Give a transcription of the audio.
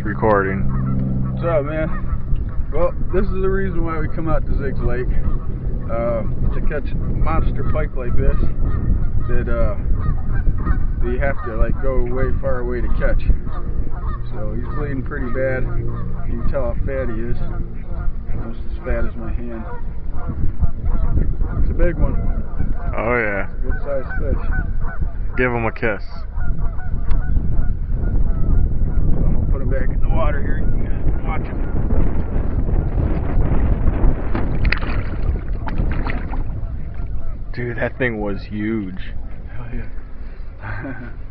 It's recording. What's up, man? Well, this is the reason why we come out to Ziggs Lake uh, to catch monster pike like this that uh, you have to like go way far away to catch. So he's bleeding pretty bad. You can tell how fat he is. Almost as fat as my hand. It's a big one. Oh yeah. Good sized fish. Give him a kiss. Water here. Watch him. Dude, that thing was huge. Hell yeah.